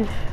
Peace.